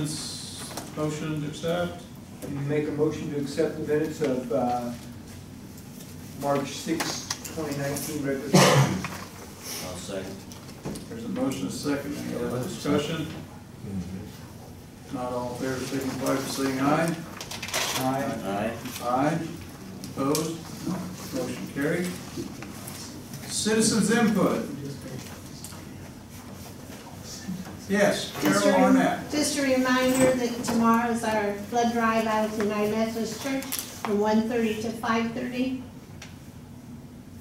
corrections, motion to accept. Make a motion to accept the minutes of uh, March 6, 2019, regular session. I'll second. There's a motion, a second, any other discussion? Not all in favor, signify by saying aye. Aye. Aye. Aye. Opposed? Motion carried. Citizens input. Yes, Just Carol a- Arnett. Just a reminder that tomorrow is our blood drive out at United Methodist Church from 1:30 to 5:30.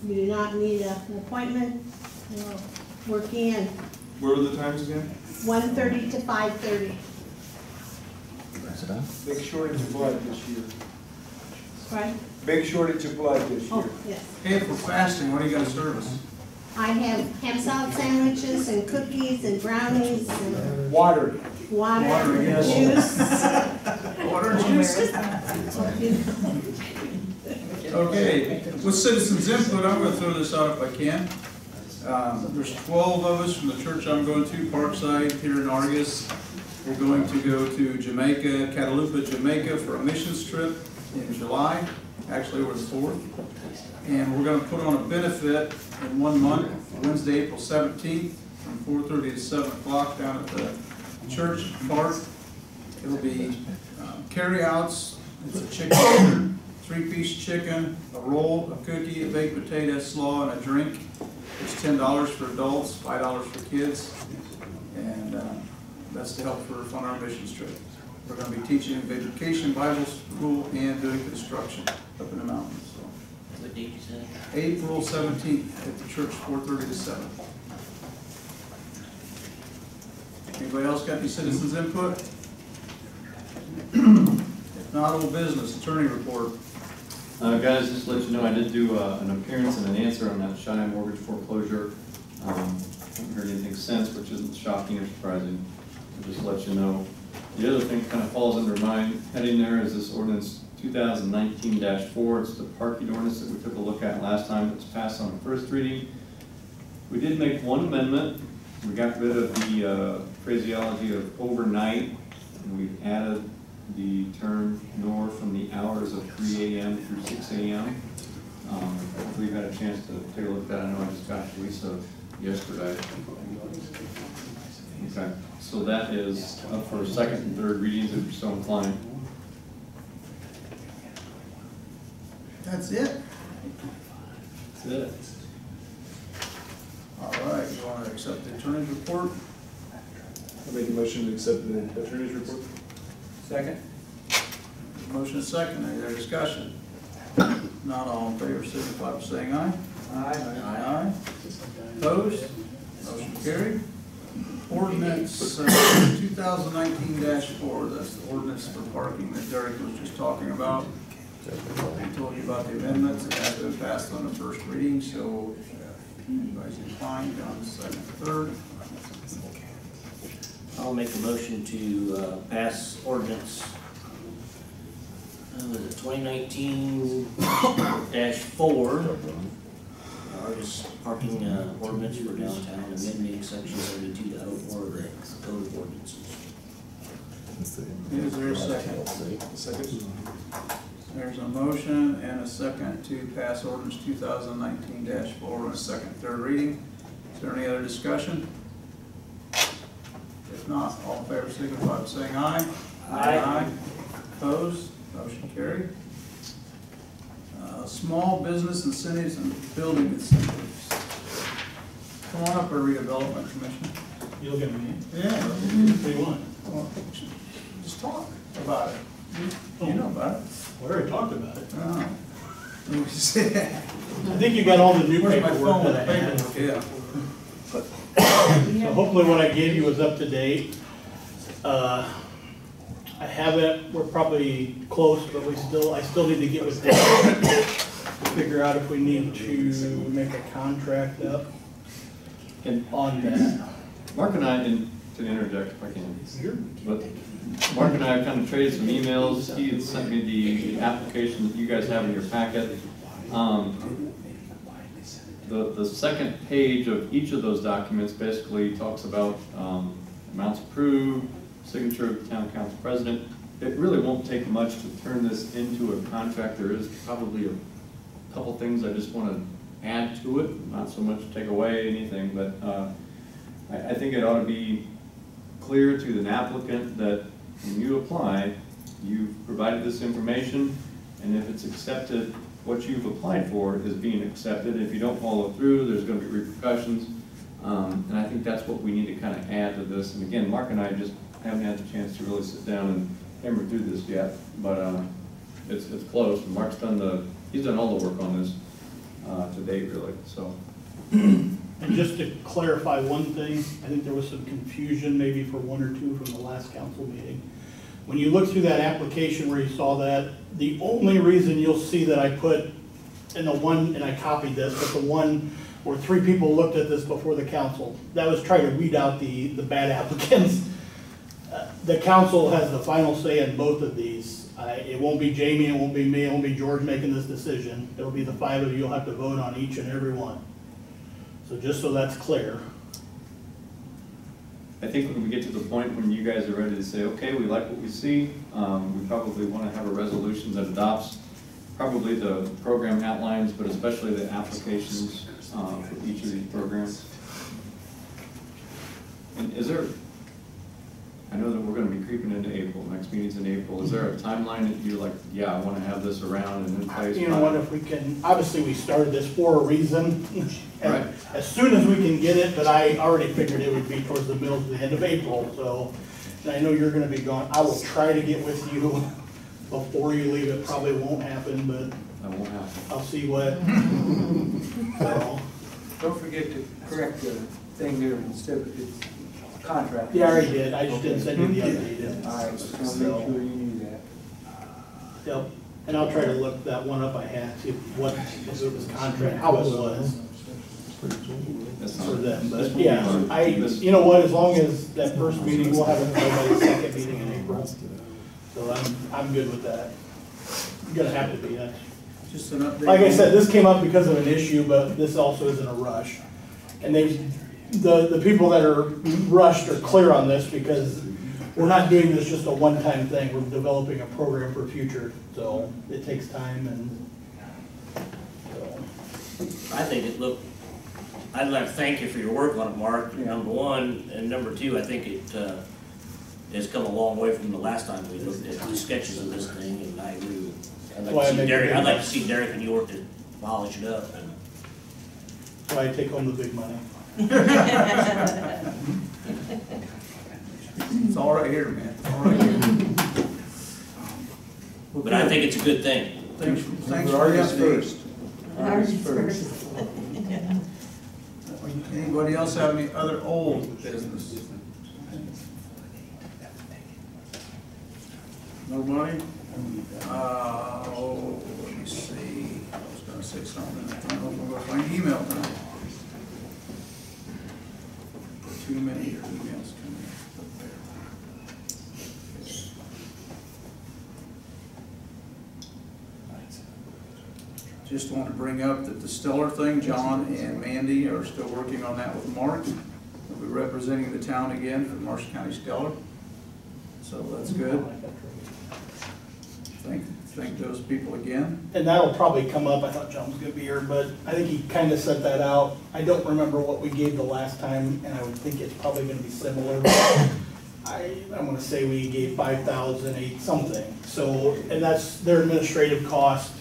You do not need a- an appointment, We'll work in, What were the times again? 1:30 to 5:30, Big shortage of blood this year. right? Big shortage of blood this year. Oh, year. yes. Hey, if we're fasting, what do you got to serve us? I have ham salad sandwiches and cookies and brownies and Water. Water, water, yes. juice. Water and juice. Okay, with citizens input, I'm gonna throw this out if I can. Um, there's twelve of us from the church I'm going to, Parkside, here in Argos. We're going to go to Jamaica, Cataloopa, Jamaica for a missions trip in July, actually over the fourth. And we're gonna put on a benefit in one month, Wednesday, April seventeenth, from four thirty to seven o'clock down at the church park. It'll be um, carryouts, it's a chicken three-piece chicken, a roll, a cookie, a baked potato, slaw, and a drink. It's ten dollars for adults, five dollars for kids, and uh, that's to help for fund our missions trip. We're gonna be teaching vacation, Bible school, and doing construction up in the mountains, so. What date you said? April seventeenth at the church, four thirty to seven. Anybody else got any citizens input? If not, old business, attorney report. Uh, guys, just to let you know, I did do, uh, an appearance and an answer on that Cheyenne mortgage foreclosure. Um, haven't heard anything since, which isn't shocking or surprising, I'll just let you know. The other thing kind of falls under my heading there is this ordinance two thousand nineteen four, it's the parking ordinance that we took a look at last time, it was passed on the first reading. We did make one amendment, we got rid of the, uh, phraseology of overnight, and we've added the term nor from the hours of three AM through six AM. Um, hopefully you've had a chance to take a look at that, I know I just got to Lisa yesterday. Okay, so that is up for second and third readings if you're so inclined. That's it? That's it. All right, you want to accept the attorney's report? I make a motion to accept the attorney's report. Second? Motion is second, any other discussion? Not all in favor, signify by saying aye. Aye. Aye. Opposed? Motion carried. Ordinance uh, two thousand nineteen four, that's the ordinance for parking that Derek was just talking about. I told you about the amendments, that have been passed on the first reading, so if anybody's inclined on the second, third. I'll make a motion to, uh, pass ordinance, uh, was it twenty nineteen dash four? Artist parking, uh, ordinance for downtown, amending section seventy-two dot oh four of the code of ordinances. Is there a second? Second. There's a motion and a second to pass ordinance two thousand nineteen four on a second, third reading. Is there any other discussion? If not, all in favor, signify by saying aye. Aye. Opposed, motion carried. Uh, small business incentives and building incentives. Come on up, our redevelopment commission. You look at me, Yeah. what do you want? Well, Just talk about it. You know about about it. We already talked about it. Oh. Let me see. I think you got all the new Where's my paperwork phone that I had. Yeah. So hopefully what I gave you was up to date. Uh, I haven't, we're probably close, but we still, I still need to get with Dave to figure out if we need to make a contract up And on that. Mark and I, and to interject if I can, but Mark and I have kind of traded some emails. He had sent me the, the application that you guys have in your packet. Um, The, the second page of each of those documents basically talks about, um, amounts approved, signature of the town council president. It really won't take much to turn this into a contract. There is probably a couple things I just want to add to it, not so much take away anything, but, uh, I, I think it ought to be clear to the applicant that when you apply, you've provided this information, and if it's accepted, what you've applied for is being accepted. If you don't follow through, there's gonna be repercussions. Um, and I think that's what we need to kind of add to this. And again, Mark and I just haven't had the chance to really sit down and hammer through this yet, but, uh, it's, it's close. Mark's done the, he's done all the work on this, uh, to date, really, so. And just to clarify one thing, I think there was some confusion maybe for one or two from the last council meeting. When you look through that application where you saw that, the only reason you'll see that I put in the one, and I copied this, but the one where three people looked at this before the council, that was trying to weed out the, the bad applicants. Uh, The council has the final say in both of these. I- It won't be Jamie, it won't be me, it won't be George making this decision. It'll be the five of you, you'll have to vote on each and every one. So just so that's clear. I think when we get to the point when you guys are ready to say, okay, we like what we see, um, we probably want to have a resolution that adopts probably the program outlines, but especially the applications, uh, for each of these programs. And is there, I know that we're gonna be creeping into April, next meeting's in April, is there a timeline that you're like, yeah, I want to have this around and in place? You know what, if we can, obviously, we started this for a reason. Right. As soon as we can get it, but I already figured it would be towards the middle to the end of April, so. And I know you're gonna be gone. I will try to get with you before you leave. It probably won't happen, but That won't happen. I'll see what. So, Don't forget to correct the thing there instead of it's contract. Yeah, I already did. I just didn't send you the updated. All right, just want to make sure you knew that. Yep, and I'll try to look that one up I had, see what, if it was contract, how it was. That's for them, but yeah. I, you know what, as long as that first meeting, we'll have it by the second meeting in April. So I'm, I'm good with that. Gonna have to be, that's, Just an update. like I said, this came up because of an issue, but this also isn't a rush. And they, the, the people that are rushed are clear on this because we're not doing this just a one-time thing, we're developing a program for future, so it takes time and, so. I think it looked, I'd like to thank you for your work on it, Mark, number one, and number two, I think it, uh, has come a long way from the last time we looked at the sketches of this thing, and I agree with, I'd like Why I to see make a Derek, big I'd like to see Derek and York to polish it up. So I take home the big money. It's all right here, man. All right here. But I think it's a good thing. Thanks, thanks Remember for the August update. first. August first. Anybody else have any other old business? Nobody? Uh, oh, let me see, I was gonna say something, I don't know if I'm gonna find email now. Too many emails coming up there. Just want to bring up that the Stellar thing, John and Mandy are still working on that with Mark. They'll be representing the town again for Marshall County Stellar. So that's good. Thank, thank those people again. And that'll probably come up, I thought John was gonna be here, but I think he kinda set that out. I don't remember what we gave the last time, and I would think it's probably gonna be similar. I, I'm gonna say we gave five thousand, eight something, so, and that's their administrative cost.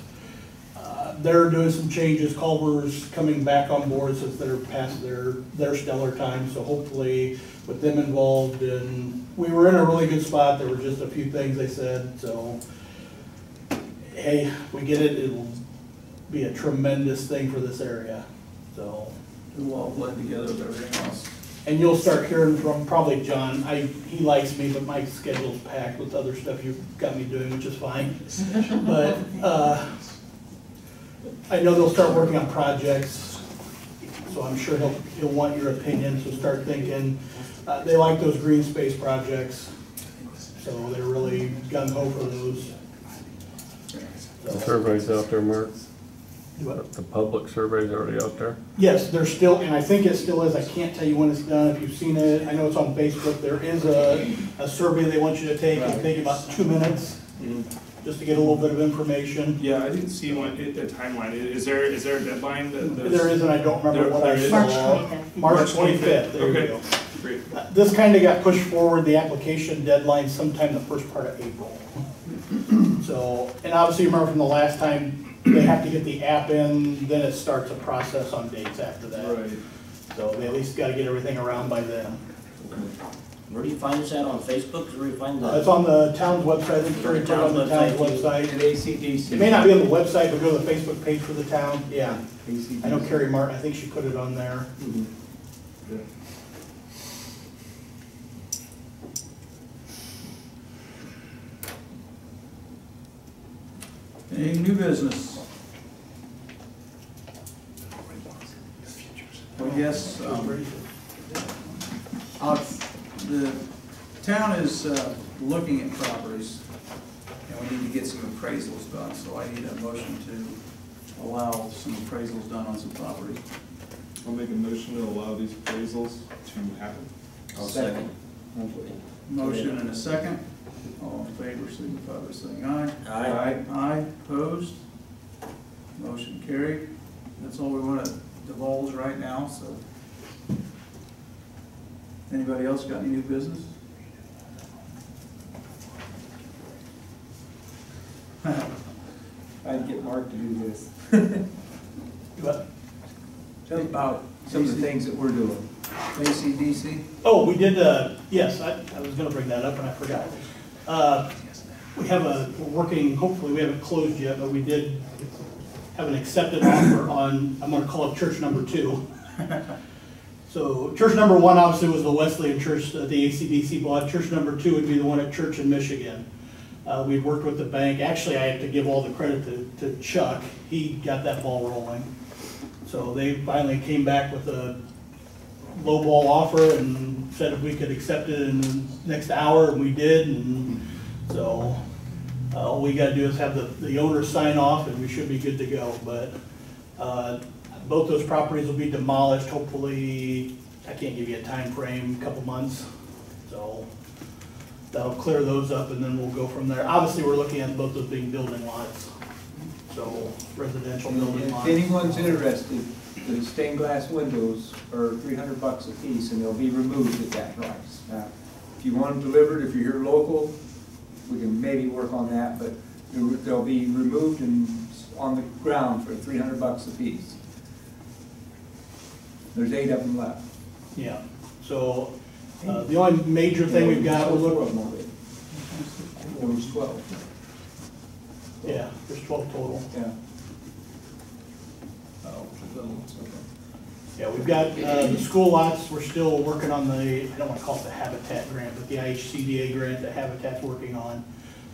They're doing some changes, Culver's coming back on board since they're past their, their stellar time, so hopefully with them involved, and we were in a really good spot, there were just a few things they said, so. hey, we get it, it will be a tremendous thing for this area, so. It will all blend together with everything else. And you'll start hearing from probably John, I, he likes me, but my schedule's packed with other stuff you've got me doing, which is fine. But, uh, I know they'll start working on projects, so I'm sure he'll, he'll want your opinion, so start thinking. Uh, they like those green space projects, so they're really gung ho for those. The So- survey's out there, Mark? What? The public survey's already out there? Yes, there's still, and I think it still is, I can't tell you when it's done, if you've seen it, I know it's on Facebook, there is a, a survey they want you to take, it'll take you about two minutes, just to get a little bit of information. Yeah, I didn't see one, it- the timeline. Is there, is there a deadline that? there's- There is, and I don't remember what I There- there saw. March 25th. March twenty-fifth, there you Okay. go. Great. Uh, This kinda got pushed forward, the application deadline sometime the first part of April. So, and obviously, remember from the last time, they have to get the app in, then it starts a process on dates after that. Right. So they at least gotta get everything around by then. Where do you find this at, on Facebook, where do you find Uh, It's on the town's website, I think Terry it on the town's website. And ACDC. It may not be on the website, but go to the Facebook page for the town, yeah. ACDC. I know Carrie Martin, I think she put it on there. Hmm. Any new business? Well, yes, um, uh, the town is uh, looking at properties, and we need to get some appraisals done, so I need a motion to allow some appraisals done on some property. I'll make a motion to allow these appraisals to happen. I'll second. Motion and a second. All in favor, signify by saying aye. Aye. Aye, opposed? Motion carried. That's all we want to divulge right now, so. Anybody else got any new business? I'd get Mark to do this. But- Tell them about some of the things that we're doing. ACDC? Oh, we did, uh, yes, I, I was gonna bring that up and I forgot. Uh, We have a, we're working, hopefully, we haven't closed yet, but we did have an accepted offer on, I'm gonna call it church number two. So church number one obviously was the Wesleyan church that the ACDC bought. Church number two would be the one at Church in Michigan. Uh, we worked with the bank. Actually, I have to give all the credit to, to Chuck. He got that ball rolling. So they finally came back with a lowball offer and said if we could accept it in the next hour, and we did, and so, uh, all we gotta do is have the, the owner sign off, and we should be good to go, but, uh, both those properties will be demolished, hopefully, I can't give you a time frame, a couple months, so that'll clear those up, and then we'll go from there. Obviously, we're looking at both those being building lots, so residential building If lots. anyone's interested, the stained glass windows are three hundred bucks a piece and they'll be removed at that price. Now, if you want them delivered, if you're here local, we can maybe work on that, but they'll be removed and on the ground for three hundred bucks a piece. There's eight of them left. Yeah, so, uh, the only major thing we've got, we're Four of them already. Was twelve, yeah, there's twelve total. yeah. Yeah, we've got, uh, the school lots, we're still working on the, I don't wanna call it the Habitat grant, but the IHCDA grant that Habitat's working on.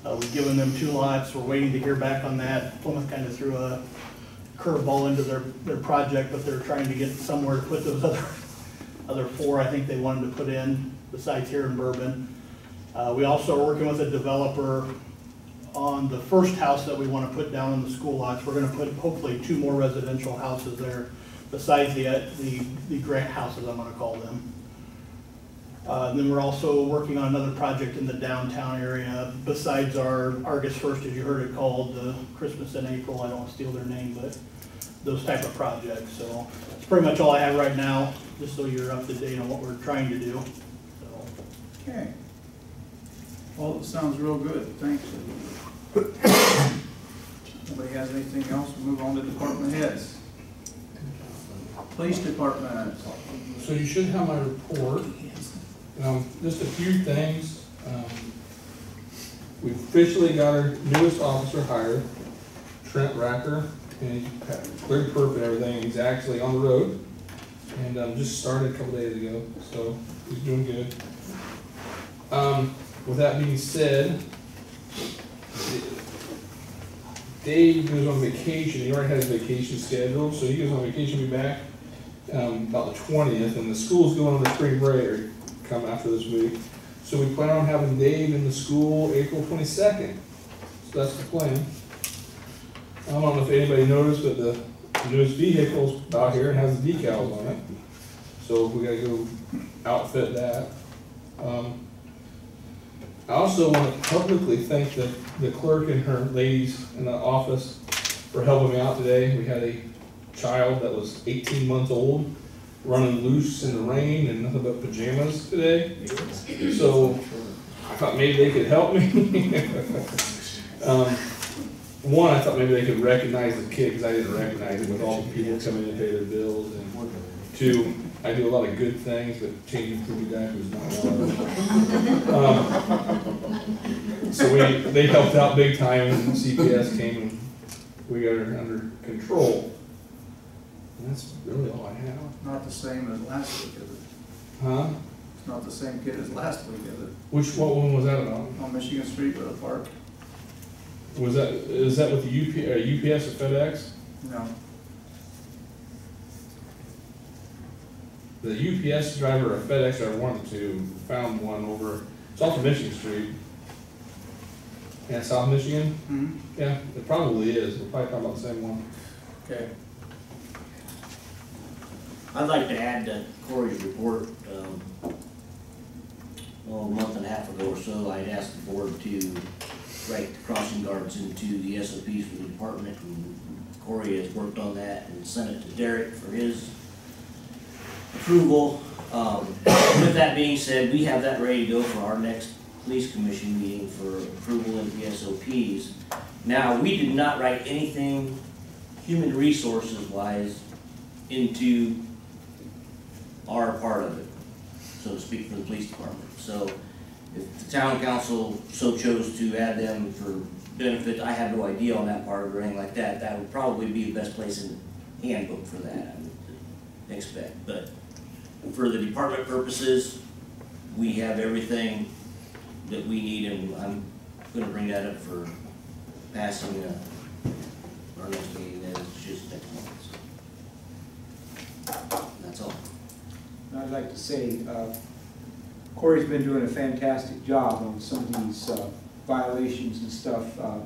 Uh, we've given them two lots, we're waiting to hear back on that. Plymouth kinda threw a curveball into their, their project, but they're trying to get somewhere to put those other, other four, I think they wanted to put in, besides here in Bourbon. Uh, we also are working with a developer on the first house that we wanna put down in the school lots. We're gonna put hopefully two more residential houses there besides the, the, the grant houses, I'm gonna call them. Uh, and then we're also working on another project in the downtown area besides our Argos First, as you heard it called, the Christmas in April, I don't wanna steal their name, but those type of projects, so that's pretty much all I have right now, just so you're up to date on what we're trying to do, so. Okay. Well, it sounds real good, thanks. Nobody has anything else, we'll move on to department heads. Police department, So you should have my report. Um, just a few things. Um, We officially got our newest officer hired. Trent Racker, and he's cleared perp and everything, he's actually on the road. And, um, just started a couple days ago, so he's doing good. Um, with that being said, Dave goes on vacation, he already has his vacation scheduled, so he goes on vacation, be back, um, about the twentieth, and the school's going on the spring break, come after this week. So we plan on having Dave in the school April twenty-second, so that's the plan. I don't know if anybody noticed, but the newest vehicle's out here and has decals on it, so we gotta go outfit that. Um, I also want to publicly thank the, the clerk and her ladies in the office for helping me out today. We had a child that was eighteen months old, running loose in the rain and nothing but pajamas today. So I thought maybe they could help me. Um, One, I thought maybe they could recognize the kid, because I didn't recognize him with all the people coming in to pay their bills. And two, I do a lot of good things, but changing poopy diapers is not one of them. Um, So we, they helped out big time and CPS came and we got her under control. That's really all I have. Not the same as last week, is it? Huh? It's not the same kid as last week, is it? Which, what one was that about? On Michigan Street with a park? Was that, is that with the UP, uh, UPS or FedEx? No. The UPS driver or FedEx driver, one of the two, found one over, it's off of Michigan Street. Yeah, South Michigan, Hmm, yeah, it probably is, we're probably talking about the same one. okay. I'd like to add to Corey's report, um, well, a month and a half ago or so, I'd asked the board to write the crossing guards into the SOPs for the department, and Corey has worked on that and sent it to Derek for his approval. Um, with that being said, we have that ready to go for our next police commission meeting for approval of the SOPs. Now, we did not write anything human resources wise into our part of it, so to speak, for the police department. So if the town council so chose to add them for benefit, I have no idea on that part or anything like that. That would probably be the best place in the handbook for that, I would expect. But for the department purposes, we have everything that we need, and I'm gonna bring that up for passing, uh, our next meeting, that is just next month. That's all. I'd like to say, uh, Corey's been doing a fantastic job on some of these uh, violations and stuff. uh,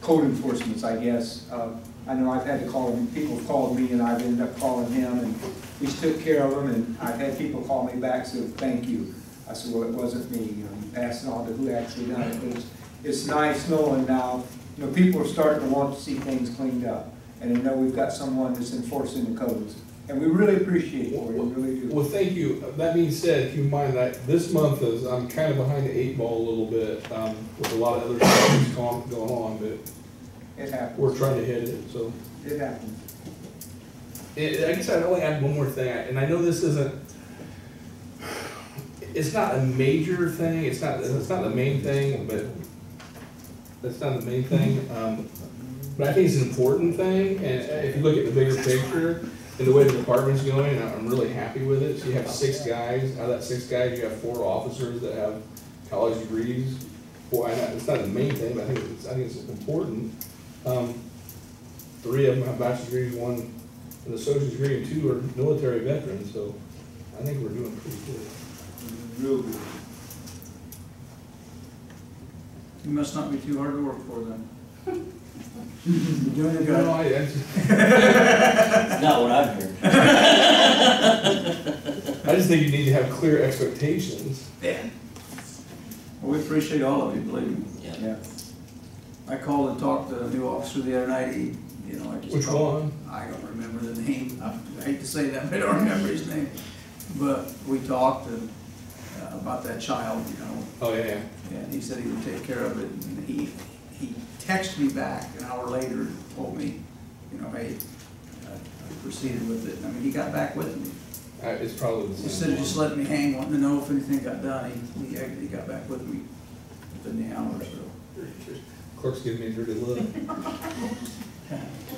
Code enforcements, I guess. Uh, I know I've had to call him, people called me and I've ended up calling him and he's took care of them and I've had people call me back, so thank you. I said, well, it wasn't me, you know, you pass it on to who actually done it. But it's, it's nice knowing now, you know, people are starting to want to see things cleaned up. And they know we've got someone that's enforcing the codes. And we really appreciate it, we really do. Well, thank you. That being said, keep in mind that this month is, I'm kind of behind the eight ball a little bit, um, with a lot of other things going going on, but It happens. we're trying to hit it, so. It happens. I guess I'd only add one more thing, and I know this isn't, it's not a major thing, it's not, it's not the main thing, but that's not the main thing, um, but I think it's an important thing, and if you look at the bigger picture, and the way the department's going, I'm really happy with it, so you have six guys, out of that six guys, you have four officers that have college degrees. Boy, I know, it's not the main thing, but I think it's, I think it's important. Um, three of them have bachelor's degrees, one an associate's degree, and two are military veterans, so I think we're doing pretty good. Real good. You must not be too hard to work for then. You're doing No, I, I just, It's not what I'm hearing. I just think you need to have clear expectations. Yeah. Well, we appreciate all of you, believe me. Yeah. Yeah. I called and talked to a new officer the other night, he, you know, I just. Which called- one? I don't remember the name, I hate to say that, but I don't remember his name. But we talked and, uh, about that child, you know, Oh, yeah, yeah. and he said he would take care of it, and he, he texted me back an hour later and told me, you know, hey, I proceeded with it, I mean, he got back with me. Uh, it's probably the same. Instead of just one. letting me hang, wanting to know if anything got done, he, he actually got back with me within the hour or so. Clerk's giving me a dirty look.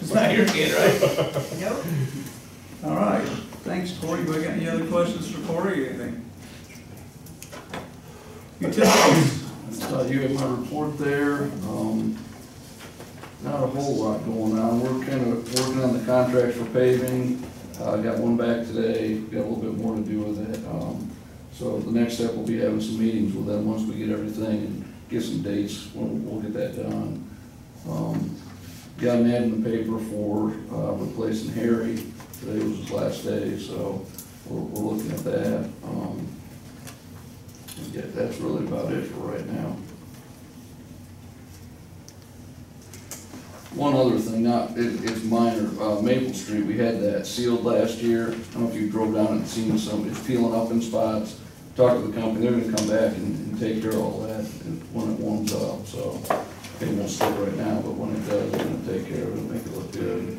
It's not your kid, right? Nope. All right, thanks, Corey. Do I got any other questions for Corey, or anything? Utilities, Uh, you have my report there, um, not a whole lot going on, we're kind of working on the contract for paving. Uh, got one back today, got a little bit more to do with it, um, so the next step will be having some meetings with them, once we get everything and get some dates, we'll, we'll get that done. Um, got an ad in the paper for, uh, replacing Harry, today was his last day, so we're, we're looking at that, um, yeah, that's really about it for right now. One other thing, not, it, it's minor, uh, Maple Street, we had that sealed last year. I don't know if you drove down and seen some, it's peeling up in spots. Talked to the company, they're gonna come back and, and take care of all that when it warms up, so. It won't stick right now, but when it does, they're gonna take care of it, and make it look good.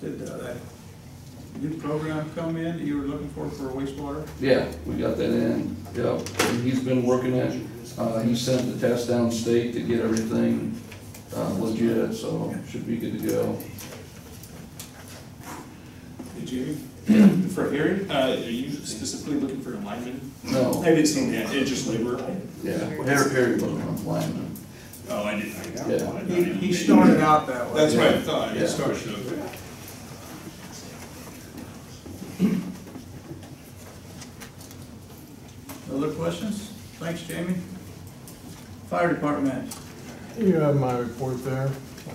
did uh, that new program come in that you were looking for for wastewater? Yeah, we got that in, yep. And He's been working at it, uh, he sent the test down state to get everything, uh, legit, so should be good to go. Hey, Jamie? For Harry, uh, are you specifically looking for a lineman? No, I didn't see that, it's just labor. yeah, Harry, Harry wasn't on lineman. Oh, I didn't. Yeah. He, he started out that way. That's what I thought, Yeah. it started, okay. Other questions? Thanks, Jamie. Fire department. You have my report there. Uh,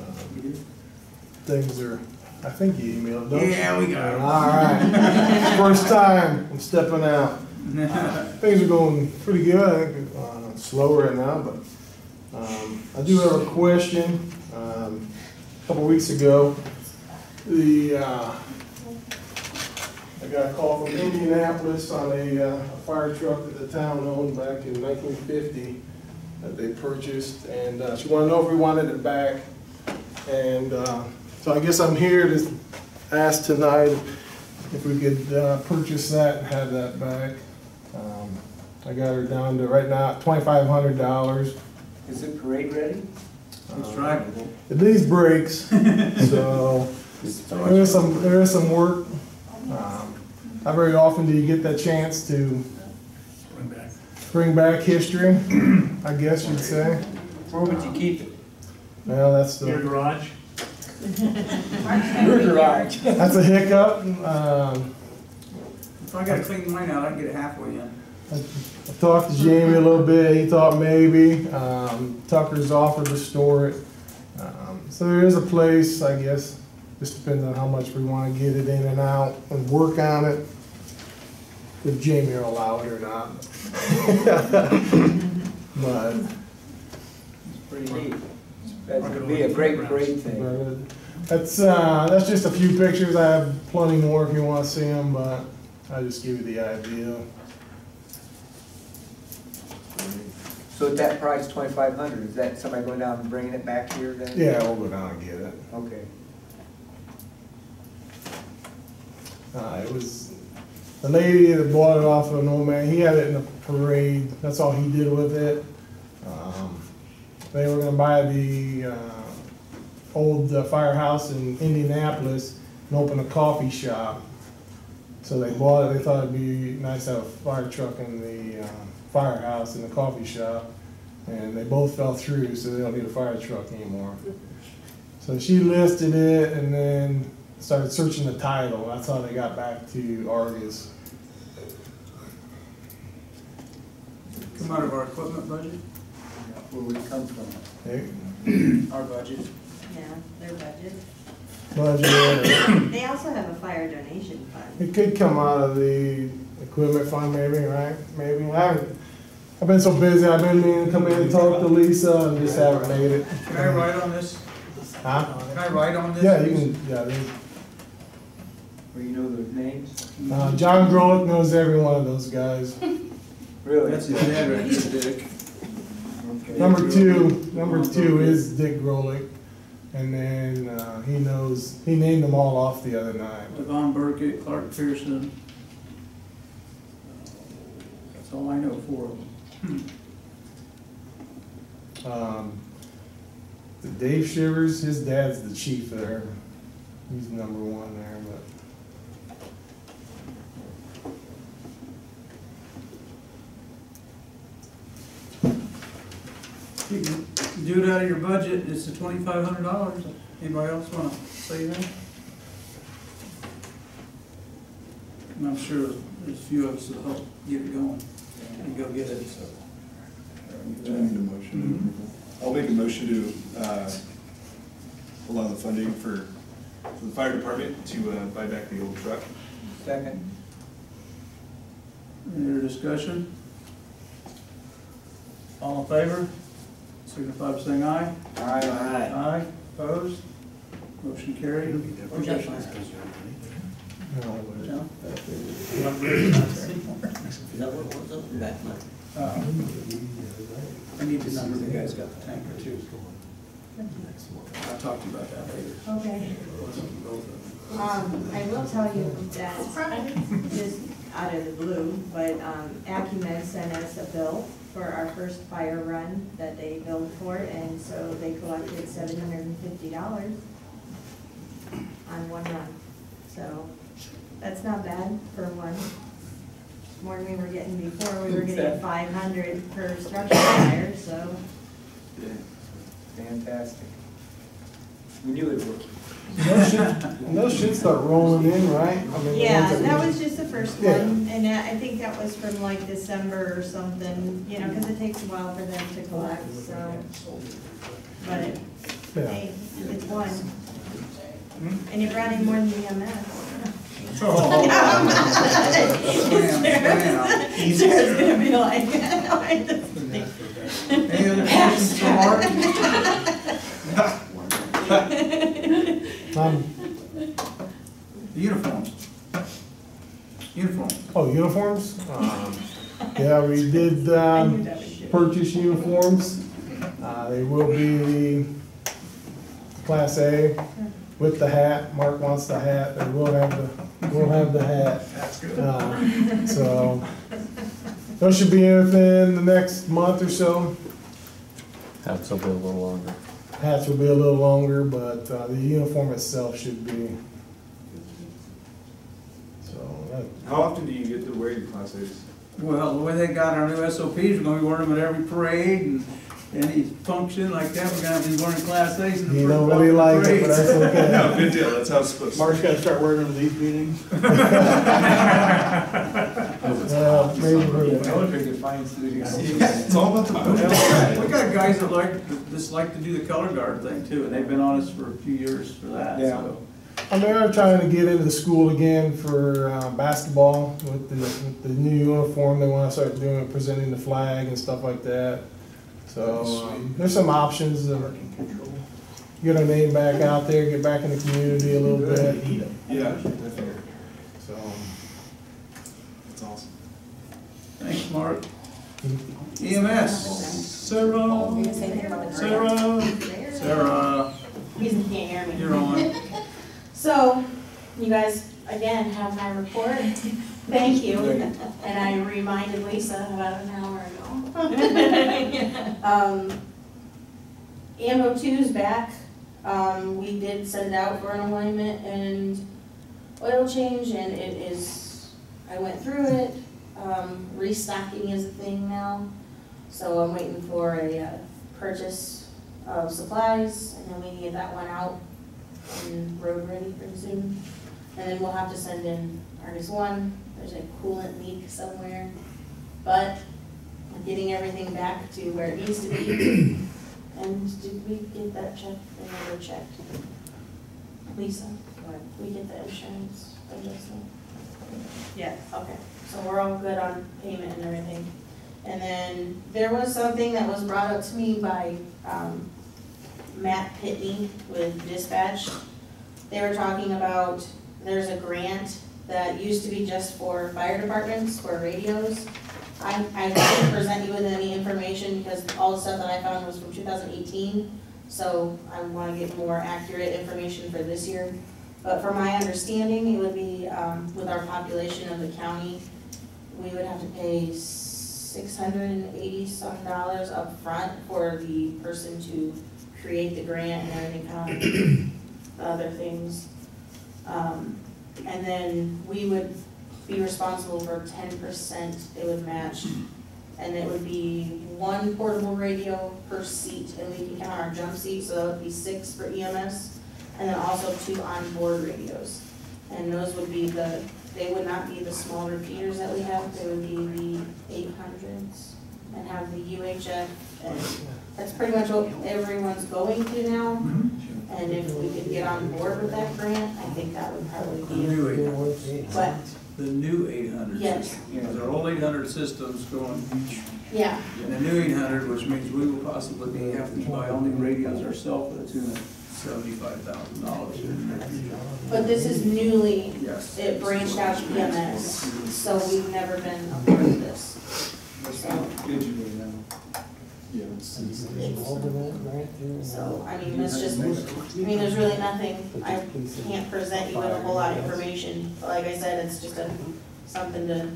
Things are, I think you emailed, don't? Yeah, we got 'em. All right. First time I'm stepping out. Things are going pretty good, I think, uh, slower right now, but, um, I do have a question. Um, a couple weeks ago, the, uh, I got a call from Indianapolis on a, uh, a fire truck that the town owned back in nineteen fifty that they purchased, and, uh, she wanted to know if we wanted it back. And, uh, so I guess I'm here to ask tonight if we could, uh, purchase that and have that back. Um, I got her down to, right now, twenty-five hundred dollars. Is it parade ready? Let's try. It needs brakes, so there is some, there is some work. Um, Not very often do you get that chance to bring back history, I guess you'd say. Where would you keep it? Well, that's the, garage? Your garage. that's a hiccup. Um, If I gotta clean mine out, I can get it halfway in. I talked to Jamie a little bit, he thought maybe, um, Tucker's offered to store it. Um, So there is a place, I guess, just depends on how much we wanna get it in and out and work on it. If Jamie will allow it or not. But, it's Pretty neat. That would be a great parade thing. but that's, uh, that's just a few pictures, I have plenty more if you wanna see them, but I'll just give you the idea. So at that price, twenty-five hundred, is that somebody going down and bringing it back here then? Yeah, we'll go down and get it. Okay. Uh, it was, the lady that bought it off of an old man, he had it in a parade, that's all he did with it. Um, They were gonna buy the, uh, old uh, firehouse in Indianapolis and open a coffee shop. So they bought it, they thought it'd be nice to have a fire truck in the, uh, firehouse and the coffee shop. And they both fell through, so they don't need a fire truck anymore. So she listed it and then started searching the title. That's how they got back to Argos. Come out of our equipment budget? Where would it come from? They Our budget. Yeah, their budget. budgeted. They also have a fire donation fund. It could come out of the equipment fund maybe, right? Maybe. I haven't, I've been so busy. I've been meaning to come in and talk to Lisa and just haven't made it. Can I write on this? Huh? Can I write on this? Yeah, you can, yeah. They- you know the names? Uh, John Grolick knows every one of those guys. Really? That's his dad right there, Dick. Okay. Number two, number two is Dick Grolick. And then, uh, he knows, he named them all off the other night. Devon Burkett, Clark Pearson. That's all I know, four of them. Um, the Dave Shivers, his dad's the chief there. He's number one there, but. You can do it out of your budget, it's the twenty-five hundred dollars. Anybody else wanna say that? And I'm sure there's a few of us that'll help get it going and go get it, so. Do I need a motion? I'll make a motion to, uh, allow the funding for, for the fire department to, uh, buy back the old truck. Second. Any other discussion? All in favor? Signify by saying aye. Aye. Aye, opposed? Motion carried. Objection. No, No? Is that what it was up in back month? Uh, I need to number the guys got the tanker too. I'll talk to you about that later. Okay. Um, I will tell you that, just out of the blue, but, um, Acumen sent us a bill for our first fire run that they billed for, and so they collected seven hundred and fifty dollars on one run. So, that's not bad for one. More than we were getting before, we were getting five hundred per structure fire, so. Yeah, Fantastic. We knew it would work. Those should, and those should start rolling in, right? I mean, the Yeah, ones that we- was just the first Yeah. one, and that- I think that was from like December or something, you know, because it takes a while for them to collect, so. But it, Yeah. hey, it's one. And you're running more than EMS. Oh. Sarah's gonna be like, no, I just think. Any other questions for Mark? Um, Uniforms. Uniforms. oh, uniforms? Um, Yeah, we did, um, that would do. purchase uniforms. Uh, they will be class A with the hat. Mark wants the hat. They will have the, will have the hat. That's good. Uh, So, those should be in within the next month or so. Hats will be a little longer. Hats will be a little longer, but, uh, the uniform itself should be. So, that, How often do you get to wear your class A's? Well, the way they got our new SOPs, we're gonna be wearing them at every parade and any function like that, we're gonna be wearing class A's in the you first don't walk really of like it, parade. but that's okay. No, good deal, that's how it's supposed to. Be. Mark's gotta start wearing them to these meetings. Well, maybe we're- Military defiance. It's all about the. We got guys that like, that just like to do the color guard thing too, and they've been on us for a few years for that, Yeah. so. And they're trying to get into the school again for uh, basketball with the, with the new uniform. They want to start doing, presenting the flag and stuff like that. So, um, there's some options to get our name back out there, get back in the community a little bit, Yeah, definitely, so. that's awesome. Thanks, Mark. EMS, Sarah, Sarah, Sarah, You can't hear me. you're on. So, you guys, again, have my report. Thank you. And I reminded Lisa about an hour ago. Um, AMO is back. Um, we did send out for an alignment and oil change and it is, I went through it. Um, restocking is a thing now. So I'm waiting for a uh, purchase of supplies and then we can get that one out and road ready pretty soon. And then we'll have to send in Argos One, there's a coolant leak somewhere. But getting everything back to where it needs to be. And did we get that check, I never checked. Lisa, we get the insurance adjustment? Yes. Okay, so we're all good on payment and everything. And then there was something that was brought up to me by, um, Matt Pitney with dispatch. They were talking about, there's a grant that used to be just for fire departments, for radios. I, didn't present you with any information because all the stuff that I found was from two thousand eighteen. So I wanna get more accurate information for this year. But from my understanding, it would be, um, with our population of the county, we would have to pay six hundred and eighty some dollars up front for the person to create the grant and everything, kind of other things. Um, and then we would be responsible for ten percent, it would match. And it would be one portable radio per seat, and we can count our jump seats, so that would be six for EMS. And then also two onboard radios. And those would be the, they would not be the small repeaters that we have, they would be the eight hundreds and have the UHF. And that's pretty much what everyone's going to now. And if we could get on board with that grant, I think that would probably be, but, The new eight hundred. Yes. Because our old eight hundred system's going, yeah, and the new eight hundred, which means we will possibly have to buy all new radios ourselves at a tune of seventy-five thousand dollars. but this is newly, Yes. it branched out to EMS, so we've never been a part of this. So, Digitally now. Yeah. so, I mean, it's just, I mean, there's really nothing, I can't present you with a whole lot of information. But like I said, it's just a, something to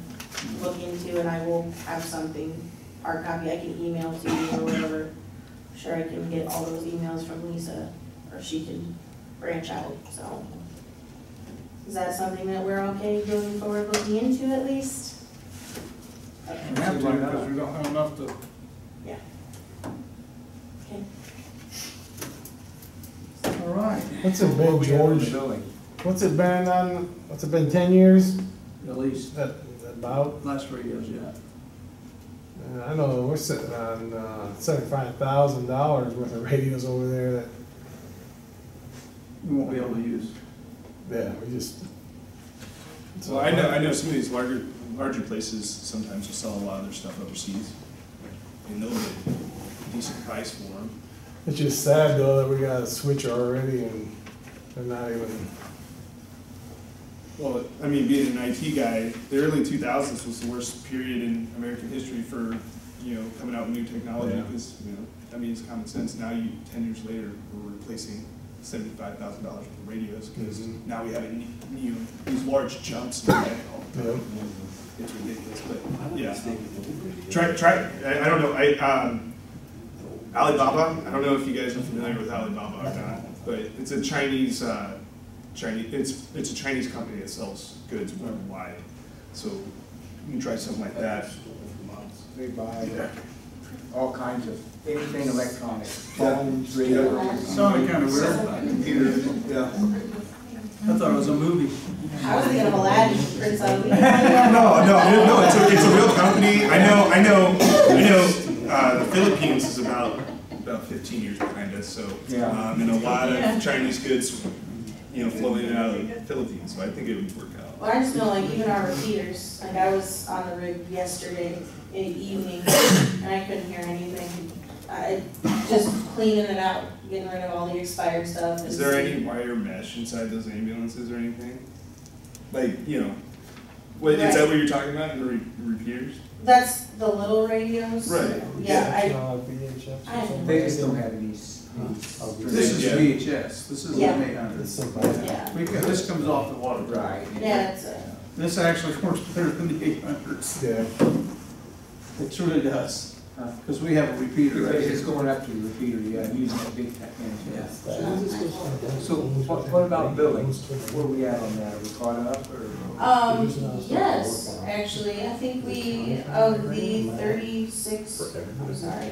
look into and I will have something, hard copy, I can email to you or whatever. Sure, I can get all those emails from Lisa, or she can branch out, so. Is that something that we're okay going forward looking into at least? We have to, because we don't have enough to. Okay. All right. What's it been, we at on the George? building? What's it been on, what's it been, ten years? At least, That, about? last radios, yeah. Uh, I know we're sitting on, uh, seventy-five thousand dollars worth of radios over there that, We won't be able to use. yeah, we just. So I know, I know some of these larger, larger places sometimes will sell a lot of their stuff overseas. And they'll get a decent price for them. It's just sad though that we got a switch already and they're not even, Well, I mean, being an IT guy, the early two thousands was the worst period in American history for, you know, coming out with new technology, Yeah. because, you know, I mean, it's common sense, now you, ten years later, we're replacing seventy-five thousand dollars worth of radios, because Mhm. now we have, a ne- you know, these large jumps in the Yeah. It's ridiculous, but, yeah. Try, try, I, I don't know, I, um, Alibaba, I don't know if you guys are familiar with Alibaba or not, but it's a Chinese, uh, Chinese, it's, it's a Chinese company that sells goods worldwide. So you can try something like that. They buy all kinds of, anything electronic, phones, radios. Sounded kind of weird. Computer, yeah. I thought it was a movie. I was thinking of Aladdin, Prince of. No, no, no, it's a, it's a real company. I know, I know, I know, uh, the Philippines is about, about fifteen years behind us, so. Yeah. Um, and a lot Yeah. of Chinese goods, you know, flowing in out of the Philippines, so I think it would work out. Well, I just know like even our repeaters, like I was on the rig yesterday in the evening and I couldn't hear anything. I, just cleaning it out, getting rid of all the expired stuff. Is there any wire mesh inside those ambulances or anything? Like, you know, is that what you're talking about, in the re- repeaters? That's the little radios. Right. Yeah, I, uh, VHF. I, They just don't have these. This is Yeah. VHS, this is Yeah. an eight hundred. yeah, We got, this comes off the water. Right. yeah, it's a, This actually works better than the eight hundreds. Yeah. It truly does. Because we have a repeater right It's here. going up to the repeater, yeah, using a big tech engine. Yeah. So what, what about buildings? Where are we at on that? Are we caught up or? um, yes, actually, I think we, of the thirty-six, I'm sorry,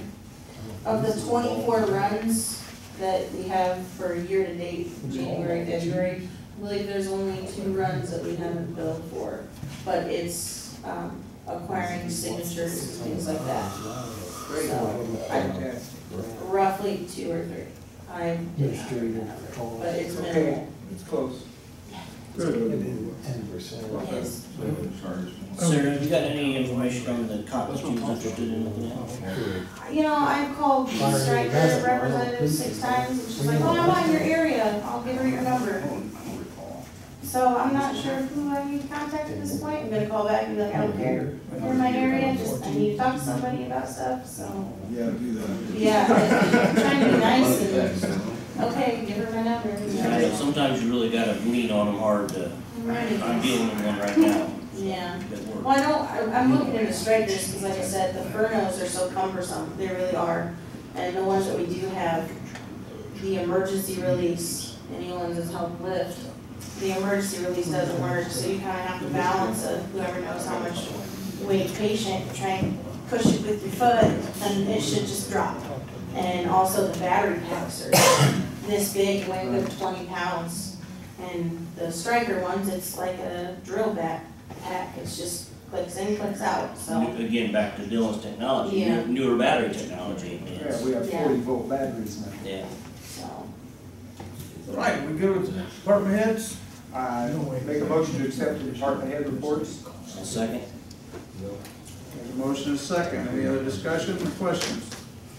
of the twenty-four runs that we have for year-to-date, January, February, I believe there's only two runs that we haven't billed for, but it's, um, acquiring signatures and things like that. So, I, Fantastic. roughly two or three. I didn't have but it's minimal. it's close. Ten percent. It is. Sarah, you got any information on the cockatoos interested in looking at? You know, I've called the Stryker representative six times, and she's like, oh, I'm not in your area, I'll give her your number. So I'm not sure who I need to contact at this point, I'm gonna call back and be like, I don't care, you're in my area, just, I need to talk to somebody about stuff, so. Yeah, do that. Yeah, I'm trying to be nice and, okay, give her my number. Yeah, Sometimes you really gotta lean on them hard to, Right. I'm dealing with one right now. Yeah. Good work. Well, I don't, I- I'm looking into Strykers, because like I said, the Fernos are so cumbersome, they really are. And the ones that we do have, the emergency release, anyone that's helped lift, the emergency release doesn't work, so you kinda have to balance it, whoever knows how much weight patient, try and push it with your foot, and it should just drop. And also the battery packs are this big, weighing good twenty pounds. And the Stryker ones, it's like a drill back pack, it's just clicks in, clicks out, so. Again, back to Dylan's technology, Yeah. newer battery technology, Yeah, we have Yeah. forty volt batteries now. yeah. So, All right, we good with department heads? I make a motion to accept the department head reports. A second? There's a motion and a second. Any other discussion or questions?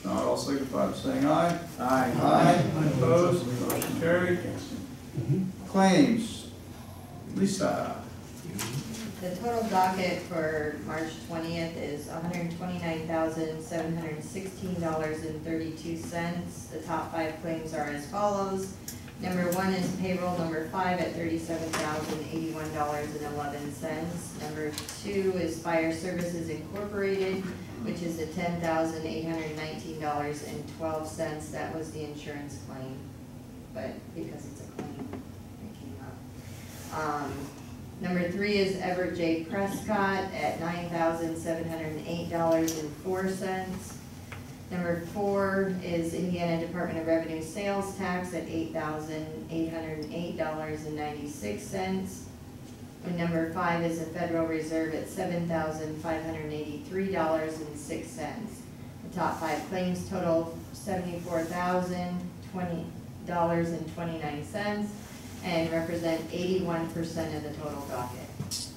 Not all signify by saying aye. Aye. Aye. Opposed? Motion carried. Claims. Lisa. The total docket for March twentieth is hundred and twenty-nine thousand, seven hundred and sixteen dollars and thirty-two cents. The top five claims are as follows. Number one is payroll number five at thirty-seven thousand, eighty-one dollars and eleven cents. Number two is fire services incorporated, which is at ten thousand, eight hundred nineteen dollars and twelve cents. That was the insurance claim, but because it's a claim, it came up. Um, Number three is Everett J. Prescott at nine thousand seven hundred eight dollars and four cents. Number four is Indiana Department of Revenue Sales Tax at eight thousand eight hundred and number five is the Federal Reserve at seven thousand five hundred and eighty-three dollars and six cents. The top five claims total seventy-four thousand twenty dollars and represent eighty-one percent of the total docket.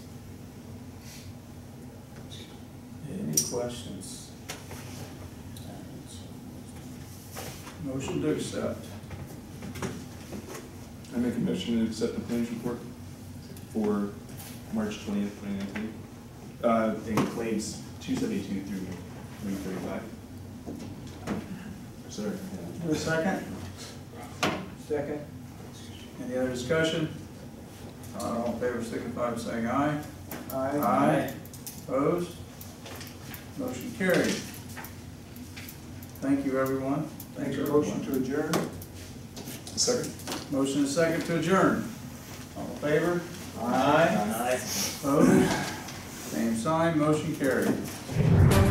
Any questions? Motion to accept. I make a motion to accept the claims report for March twentieth, twenty nineteen. Uh, and claims two seventy-two through three thirty-five. Sorry. Do a second? Second. Any other discussion? Not all in favor signify by saying aye. Aye. Aye. Opposed? Motion carried. Thank you, everyone. Make a motion to adjourn. Second. Motion is second to adjourn. All in favor? Aye. Opposed? Same sign, motion carried.